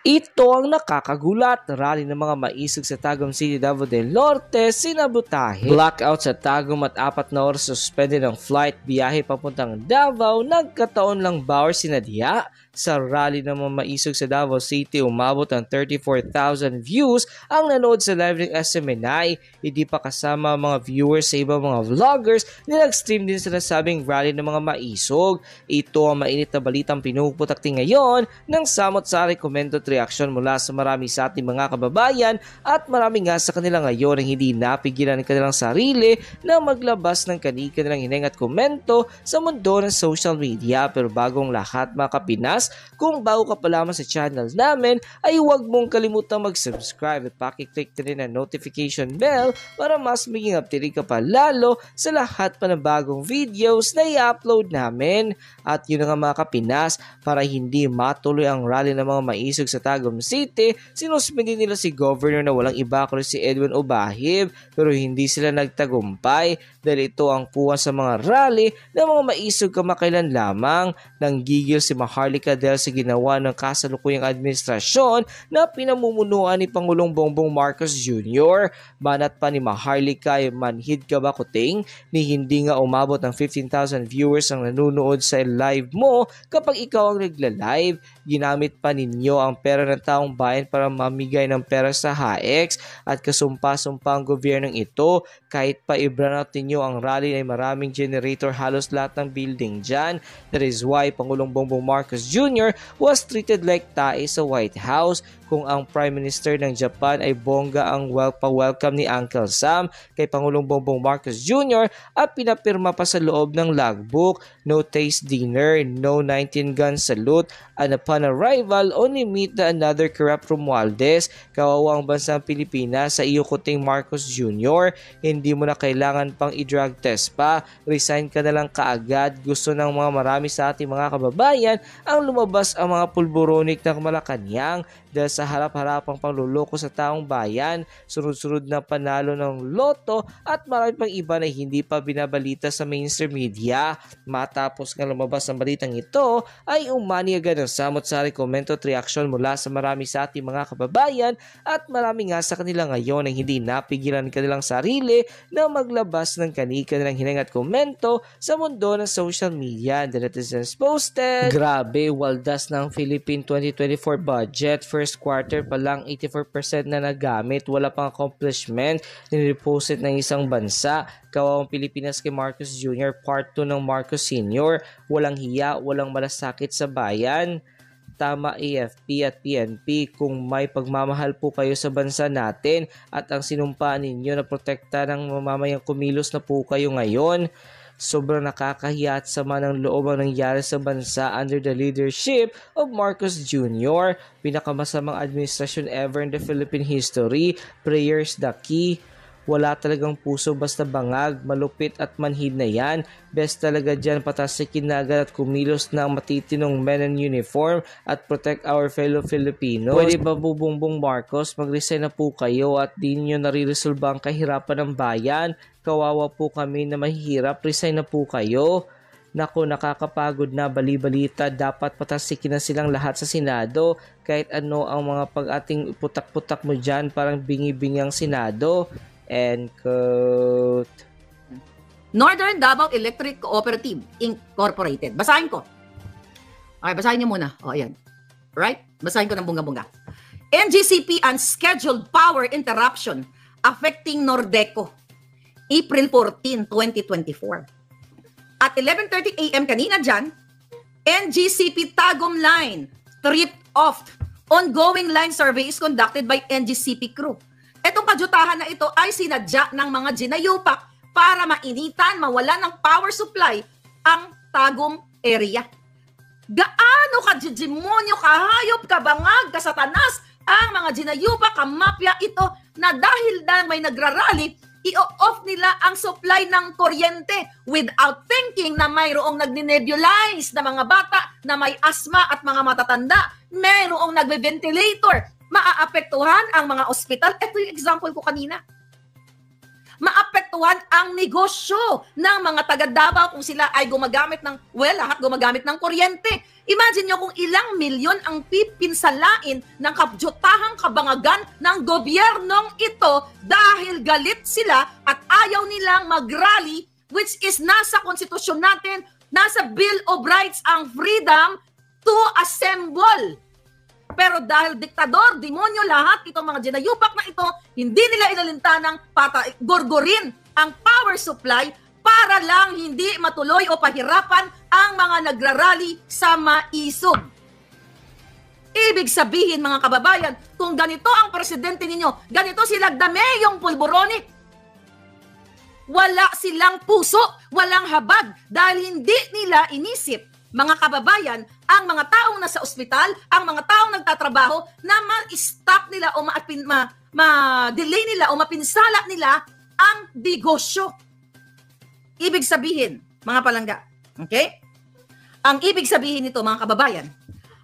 Ito ang nakakagulat. Rally ng mga maisog sa Tagum City, Davao del Norte, sinabutahe. Blackout sa Tagum at apat na oras suspended ang flight biyahe papuntang Davao. Nagkataon lang bawar sinadya sa rally ng mga maisog sa Davao City. Umabot ang 34,000 views ang nanood sa live ng SMNI. Hindi pa kasama mga viewers sa ibang mga vloggers na nag-stream din sa nasabing rally ng mga maisog. Ito ang mainit na balitang pinuputakti ngayon ng samot-sari komento reaction mula sa marami sa ating mga kababayan at marami nga sa kanila ngayon ang hindi napigilan ng kanilang sarili na maglabas ng kanika nilang hineng at komento sa mundo ng social media. Pero bagong lahat mga kapinas, kung bago ka pa lamang sa channel namin ay huwag mong kalimutang mag-subscribe at pakiclick na rin ang notification bell para mas maging updated ka pa lalo sa lahat pa ng bagong videos na i-upload namin. At yun nga mga kapinas, para hindi matuloy ang rally ng mga maisog sa Tagum City, sinuspindi nila si Governor na walang iba kundi si Edwin Obahib pero hindi sila nagtagumpay dahil ito ang kuha sa mga rally ng mga maisog kamakailan lamang nang gigil si Maharlika dahil sa ginawa ng kasalukuyang administrasyon na pinamumunuan ni Pangulong Bongbong Marcos Jr. Banat pa ni Maharlika manhid ka ba kuting ni hindi nga umabot ng 15,000 viewers ang nanonood sa live mo kapag ikaw ang nagla-live. Ginamit pa ninyo ang pera ng taong bayan para mamigay ng pera sa HAEX at kasumpa-sumpa ang gobyernong ito kahit pa i-brownout ninyo ang rally ay maraming generator halos lahat ng building dyan. That is why Pangulong Bongbong Marcos Jr. was treated like tae sa White House kung ang Prime Minister ng Japan ay bongga ang wel- pa-welcome ni Uncle Sam kay Pangulong Bongbong Marcos Jr. at pinapirma pa sa loob ng logbook, no taste dinner, no 19 gun salute, and upon arrival, only meet the another corrupt Romualdez, kawawang bansang Pilipinas sa iyo kuting Marcos Jr. Hindi mo na kailangan pang i-drug test pa, resign ka na lang kaagad. Gusto ng mga marami sa ating mga kababayan ang lumabas ang mga pulburonik ng Malacanang dahil sa harap-harapang pangluloko sa taong bayan, sunod-sunod na panalo ng loto at marami pang iba na hindi pa binabalita sa mainstream media. Matapos nga lumabas ang balitang ito, ay umani agad ng samot-sari komento at reaksyon mula sa marami sa ating mga kababayan at marami nga sa kanila ngayon ang hindi napigilan kanilang sarili na maglabas ng kanika nilang hinang at komento sa mundo ng social media. The netizens posted, Grabe, waldas ng Philippine 2024 budget for first quarter pa lang 84% na nagamit, wala pang accomplishment, nireposit ng isang bansa. Kawawang Pilipinas kay Marcos Jr., part 2 ng Marcos Sr., walang hiya, walang malasakit sa bayan tama AFP at PNP kung may pagmamahal po kayo sa bansa natin at ang sinumpa ninyo na protekta ng mamamayang kumilos na po kayo ngayon Sobrang nakakahiya at sama ng loob ang nangyari sa bansa under the leadership of Marcos Jr. Pinakamasamang administrasyon ever in the Philippine history. Prayers the key. Wala talagang puso basta bangag, malupit at manhid na yan. Best talaga dyan patasikin na agad at kumilos ng matitinong men in uniform at protect our fellow Filipinos. Pwede ba bubungbong Marcos, mag-resign na po kayo at di nyo nariresolba ang kahirapan ng bayan? Kawawa po kami na mahihirap, resign na po kayo. Nako, nakakapagod na bali-balita. Dapat patasikin na silang lahat sa Senado. Kahit ano ang mga pag-ating putak-putak mo dyan, parang bingi-bingyang Senado. End quote. Northern Davao Electric Cooperative Incorporated. Basahin ko. Okay, basahin niyo muna. O, ayan. Right? Basahin ko ng bunga-bunga. NGCP unscheduled power interruption affecting Nordeco. April 14, 2024. At 11.30 a.m. kanina dyan, NGCP Tagum Line tripped off. Ongoing line survey is conducted by NGCP crew. Etong kajutahan na ito ay sinadya ng mga ginayupak para mainitan, mawala ng power supply ang Tagum area. Gaano ka demonyo, kahayop, kabangag, kasatanas ang mga ginayupak, kamapya ito na dahil dahil may nagrarally, i-off nila ang supply ng kuryente without thinking na mayroong nagninebulize na mga bata na may asma at mga matatanda, mayroong nagbe-ventilator, maaapektuhan ang mga ospital. Ito yung example ko kanina. maapektuhan ang negosyo ng mga taga Davao kung sila ay gumagamit ng, well, lahat gumagamit ng kuryente. Imagine nyo kung ilang milyon ang pipinsalain ng kabjotahang kabangagan ng gobyernong ito dahil galit sila at ayaw nilang mag-rally which is nasa konstitusyon natin, nasa Bill of Rights ang freedom to assemble. Pero dahil diktador, demonyo lahat, itong mga ginayupak na ito, hindi nila inalintanang pata, gorgorin ang power supply para lang hindi matuloy o pahirapan ang mga nagrarally sa maisog. Ibig sabihin mga kababayan, kung ganito ang presidente ninyo, ganito sila dame yung pulboronic. Wala silang puso, walang habag dahil hindi nila inisip mga kababayan, ang mga taong nasa ospital, ang mga taong nagtatrabaho na ma-stop nila o ma-delay ma, ma nila o mapinsala nila ang negosyo. Ibig sabihin, mga palangga, okay? Ang ibig sabihin nito, mga kababayan,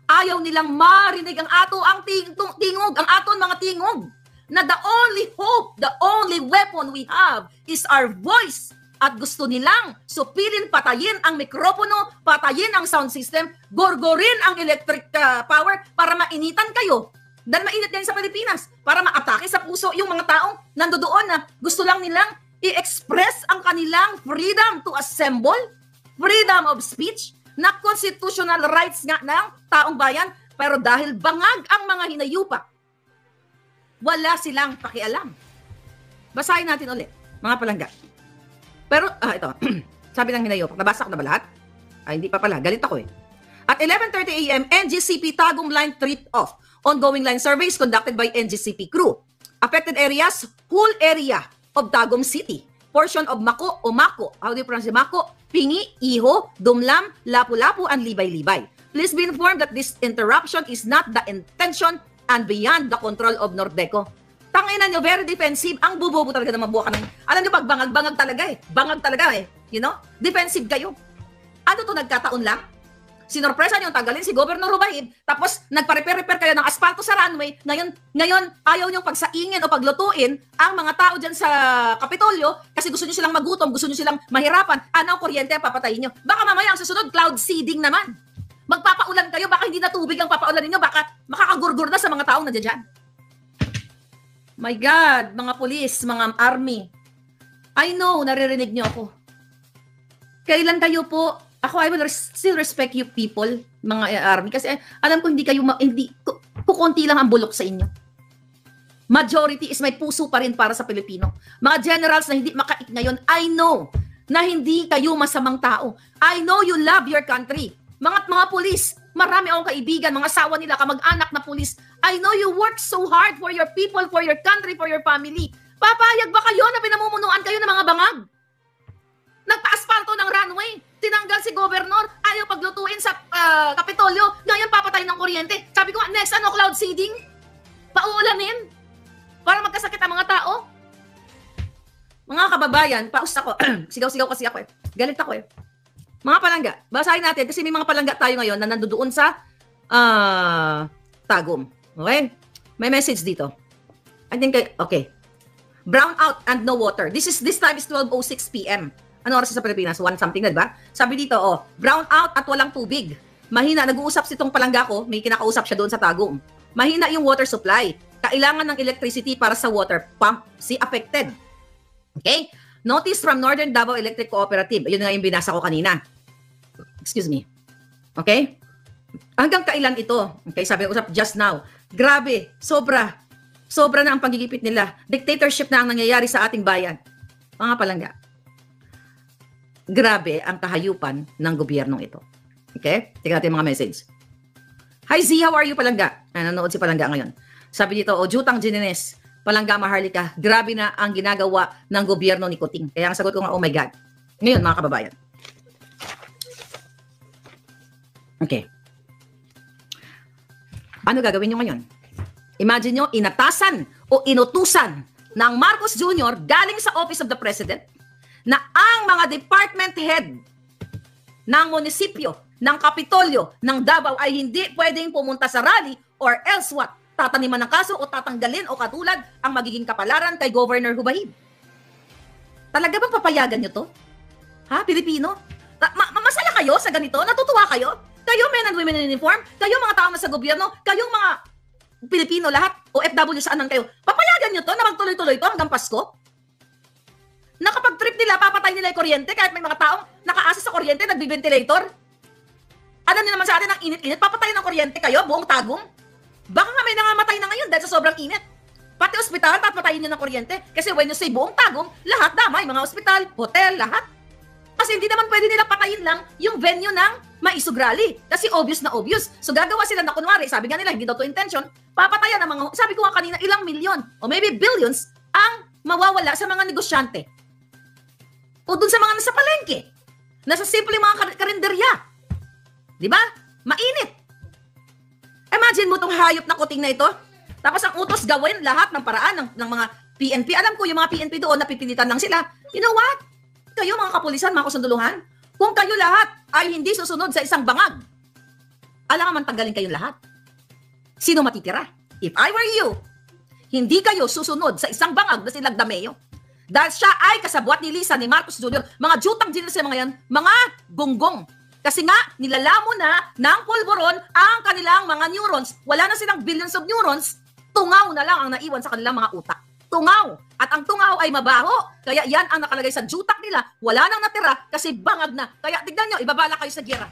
ayaw nilang marinig ang ato ang ting tingog, ang aton mga tingog, na the only hope, the only weapon we have is our voice at gusto nilang supilin, patayin ang mikropono, patayin ang sound system, gorgorin ang electric uh, power para mainitan kayo. Dahil mainit yan sa Pilipinas para maatake sa puso yung mga taong nandoon na gusto lang nilang i-express ang kanilang freedom to assemble, freedom of speech, na constitutional rights nga ng taong bayan, pero dahil bangag ang mga hinayupa, wala silang pakialam. Basahin natin ulit, mga palangga. Pero, ah, ito. Sabi ng Hinayo, nabasa ko na ba lahat? Ah, hindi pa pala. Galit ako eh. At 11.30 a.m., NGCP Tagum Line trip off. Ongoing line surveys conducted by NGCP crew. Affected areas, whole area of Tagum City. Portion of Mako o Mako. How do you pronounce Mako? Pingi, Iho, Dumlam, Lapu-Lapu, and Libay-Libay. Please be informed that this interruption is not the intention and beyond the control of Nordeco. Tangina nyo, very defensive. Ang bubobo talaga ng mabuha ka ng... Alam nyo, pag bangag-bangag talaga eh. Bangag talaga eh. You know? Defensive kayo. Ano to, nagkataon lang? Sinorpresa nyo, tanggalin si Governor Rubaib, tapos nagpa-repair-repair kayo ng asfalto sa runway, ngayon, ngayon ayaw nyo pagsaingin o paglutuin ang mga tao dyan sa Kapitolyo kasi gusto nyo silang magutom, gusto nyo silang mahirapan, ano kuryente ang papatayin nyo. Baka mamaya ang susunod, cloud seeding naman. Magpapaulan kayo, baka hindi na tubig ang papaulan ninyo, baka makakagurgur na sa mga taong nandiyan dyan. My God, mga pulis, mga army. I know, naririnig niyo ako. Kailan kayo po, ako I will res- still respect you people, mga army, kasi eh, alam ko hindi kayo, ma- hindi, kukunti lang ang bulok sa inyo. Majority is may puso pa rin para sa Pilipino. Mga generals na hindi makaik ngayon, I know na hindi kayo masamang tao. I know you love your country. Mga mga pulis, Marami akong kaibigan, mga asawa nila, kamag-anak na pulis. I know you work so hard for your people, for your country, for your family. Papayag ba kayo na pinamumunuan kayo ng mga bangag? Nagpa-asfalto ng runway. Tinanggal si governor. Ayaw paglutuin sa uh, Kapitolyo. Ngayon papatay ng kuryente. Sabi ko, next ano, cloud seeding? Pauulanin? Para magkasakit ang mga tao? Mga kababayan, paus ako. Sigaw-sigaw kasi ako eh. Galit ako eh. Mga palangga, basahin natin kasi may mga palangga tayo ngayon na nandoon sa uh, Tagum. Okay? May message dito. I think, okay. Brown out and no water. This is this time is 12:06 PM. Ano oras sa Pilipinas? One something na, ba? Sabi dito, oh, brown out at walang tubig. Mahina, nag-uusap si tong palangga ko, may kinakausap siya doon sa Tagum. Mahina yung water supply. Kailangan ng electricity para sa water pump. Si affected. Okay? Notice from Northern Davao Electric Cooperative. Ayun nga yung binasa ko kanina. Excuse me. Okay? Hanggang kailan ito? Okay, sabi ko usap just now. Grabe, sobra. Sobra na ang pagigipit nila. Dictatorship na ang nangyayari sa ating bayan. Mga palangga. Grabe ang kahayupan ng gobyernong ito. Okay? Tingnan natin mga message. Hi Z, how are you palangga? Ah, nanonood si palangga ngayon. Sabi dito, o Jutang Jinines, palangga maharlika, grabe na ang ginagawa ng gobyerno ni Kuting. Kaya ang sagot ko nga, oh my God. Ngayon mga kababayan, Okay. Ano gagawin nyo ngayon? Imagine nyo, inatasan o inutusan ng Marcos Jr. galing sa Office of the President na ang mga department head ng munisipyo, ng Kapitolyo, ng Davao ay hindi pwedeng pumunta sa rally or else what? Tataniman ng kaso o tatanggalin o katulad ang magiging kapalaran kay Governor Hubahib. Talaga bang papayagan nyo to? Ha, Pilipino? Ma- ma- masala kayo sa ganito? Natutuwa kayo? Kayo men and women in uniform? Kayo mga tao sa gobyerno? Kayong mga Pilipino lahat? OFW saan man kayo? Papayagan nyo to na magtuloy-tuloy to hanggang Pasko? Na kapag trip nila, papatay nila yung kuryente kahit may mga taong nakaasa sa kuryente, nagbi-ventilator? Alam niyo naman sa atin ang init-init, papatay ng kuryente kayo, buong tagong? Baka nga may nangamatay na ngayon dahil sa sobrang init. Pati ospital, papatayin nyo ng kuryente. Kasi when you say buong tagong, lahat damay, mga ospital, hotel, lahat. Kasi hindi naman pwede nila patayin lang yung venue ng maisog rally. Kasi obvious na obvious. So gagawa sila na kunwari, sabi nga nila, hindi daw to intention, papatayan ng mga, sabi ko nga kanina, ilang milyon o maybe billions ang mawawala sa mga negosyante. O dun sa mga nasa palengke. Nasa simple mga kar- karinderya. Di ba? Mainit. Imagine mo tong hayop na kuting na ito. Tapos ang utos gawin lahat ng paraan ng, ng mga PNP. Alam ko yung mga PNP doon napipilitan lang sila. You know what? Kayo mga kapulisan, mga kusunduluhan, kung kayo lahat ay hindi susunod sa isang bangag, alangan man tanggalin kayong lahat. Sino matitira? If I were you, hindi kayo susunod sa isang bangag na silang Dameo. Dahil siya ay kasabwat ni Lisa, ni Marcos Jr., mga jutang din sa mga yan, mga gonggong. Kasi nga, nilalamo na ng pulburon ang kanilang mga neurons. Wala na silang billions of neurons, tungaw na lang ang naiwan sa kanilang mga utak. Tungaw. At ang tungaw ay mabaho. Kaya yan ang nakalagay sa jutak nila. Wala nang natira kasi bangag na. Kaya tignan nyo, ibabala kayo sa gira.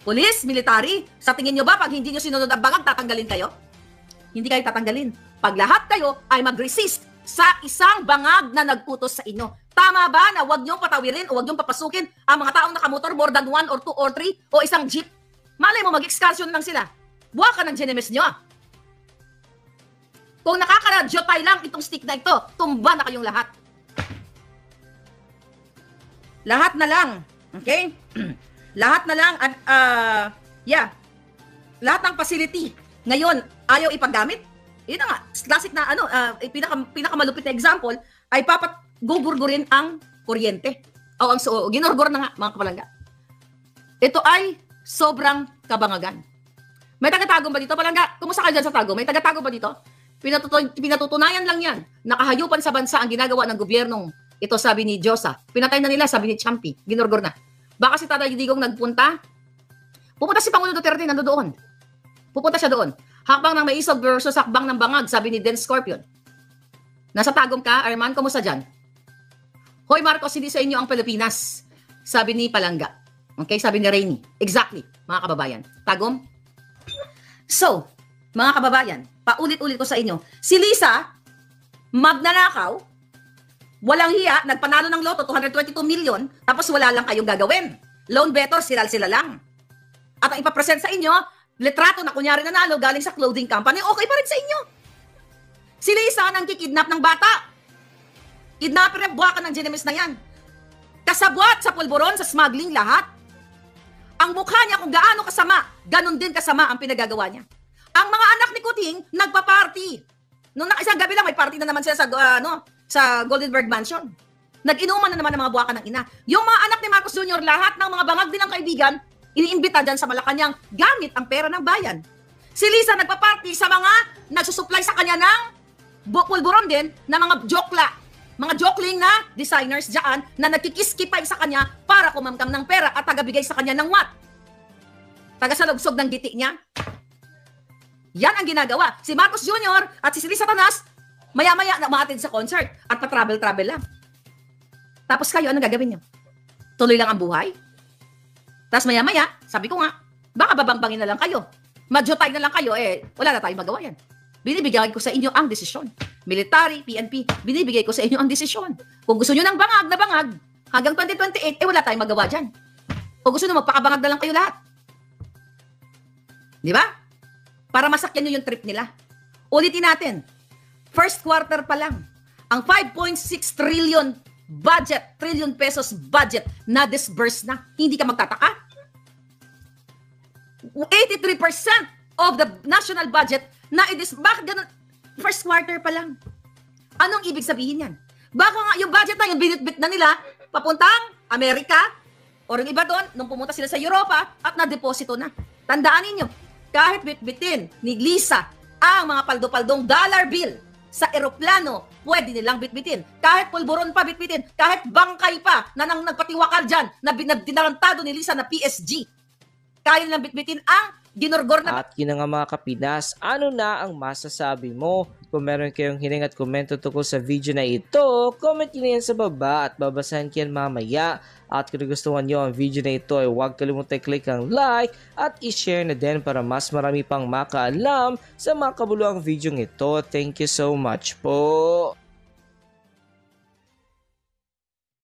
Police, military, sa tingin nyo ba pag hindi nyo sinunod ang bangag, tatanggalin kayo? Hindi kayo tatanggalin. Pag lahat kayo ay mag-resist sa isang bangag na nagputos sa inyo. Tama ba na wag niyong patawirin o wag niyong papasukin ang mga taong nakamotor more than one or two or three o isang jeep? Malay mo, mag-excursion lang sila. Buwa ka ng GNMS nyo. Kung nakakaradyo tayo lang itong stick na ito, tumba na kayong lahat. Lahat na lang. Okay? lahat na lang, at, ah, yeah, lahat ng facility, ngayon, ayaw ipagamit. Yun na nga, classic na ano, eh, pinaka, pinakamalupit na example, ay papat gugurgurin ang kuryente. O ang so, ginurgur na nga, mga kapalangga. Ito ay sobrang kabangagan. May taga-tago ba dito? Palangga, kumusta ka dyan sa tago? May taga-tago ba dito? Pinatutu- pinatutunayan lang yan. Nakahayupan sa bansa ang ginagawa ng gobyernong ito sabi ni Diyosa. Pinatay na nila, sabi ni Champi. Ginurgur na. Baka si Tatay Digong nagpunta. Pupunta si Pangulo Duterte, nando doon. Pupunta siya doon. Hakbang ng maisog versus hakbang ng bangag, sabi ni Den Scorpion. Nasa tagom ka, Arman, kumusta dyan? Hoy Marcos, hindi sa inyo ang Pilipinas. Sabi ni Palangga. Okay, sabi ni Rainy. Exactly, mga kababayan. Tagom? So, mga kababayan, paulit-ulit ko sa inyo. Si Lisa, magnanakaw, walang hiya, nagpanalo ng loto, 222 million, tapos wala lang kayong gagawin. Loan better, sila-sila lang. At ang ipapresent sa inyo, litrato na kunyari nanalo galing sa clothing company, okay pa rin sa inyo. Si Lisa nang kikidnap ng bata. Kidnapper yung buwakan ng GNMS na yan. Kasabwat sa pulburon, sa smuggling, lahat. Ang mukha niya kung gaano kasama, ganun din kasama ang pinagagawa niya. Ang mga anak ni Kuting, nagpa-party. Nung na- isang gabi lang, may party na naman sila sa, uh, ano, sa Goldenberg Mansion. Nag-inuman na naman ang mga buwakan ng ina. Yung mga anak ni Marcos Jr., lahat ng mga bangag din ng kaibigan, iniimbita dyan sa Malacanang gamit ang pera ng bayan. Si Lisa nagpa-party sa mga nagsusupply sa kanya ng bu- pulburon din na mga jokla. Mga jokling na designers dyan na nagkikiskipay sa kanya para kumamkam ng pera at tagabigay sa kanya ng what? Taga sa lugsog ng giti niya. Yan ang ginagawa. Si Marcos Jr. at si Lisa Tanas, maya-maya na umatid sa concert at pa-travel-travel lang. Tapos kayo, anong gagawin nyo? Tuloy lang ang buhay? Tapos maya-maya, sabi ko nga, baka babangbangin na lang kayo. Majotay na lang kayo, eh, wala na tayong magawa yan. Binibigay ko sa inyo ang desisyon. Military, PNP, binibigay ko sa inyo ang desisyon. Kung gusto nyo ng bangag na bangag, hanggang 2028, eh wala tayong magawa dyan. Kung gusto nyo, magpakabangag na lang kayo lahat. Di ba? Para masakyan nyo yung trip nila. Ulitin natin. First quarter pa lang, ang 5.6 trillion budget, trillion pesos budget na disburse na. Hindi ka magtataka. 83% of the national budget na i-dis... Bakit ganun? First quarter pa lang. Anong ibig sabihin yan? Baka nga yung budget na yung binitbit na nila papuntang Amerika o yung iba doon nung pumunta sila sa Europa at na-deposito na. Tandaan ninyo, kahit bitbitin ni Lisa ang mga paldo-paldong dollar bill sa eroplano, pwede nilang bitbitin. Kahit pulburon pa bitbitin, kahit bangkay pa na nang nagpatiwakal dyan, na dinarantado ni Lisa na PSG. Kaya nilang bitbitin ang ginorgor na At yun nga mga kapinas, ano na ang masasabi mo? Kung meron kayong hiling at komento tungkol sa video na ito, comment nyo yan sa baba at babasahin ko yan mamaya. At kung gustuhan nyo ang video na ito ay huwag kalimutan click ang like at i-share na din para mas marami pang makaalam sa mga kabuluhang video ito. Thank you so much po!